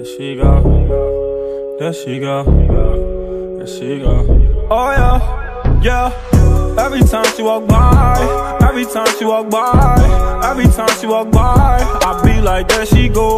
There she go. There she go. There she go. Oh yeah, yeah. Every time she walk by, every time she walk by, every time she walk by, I be like, there she go.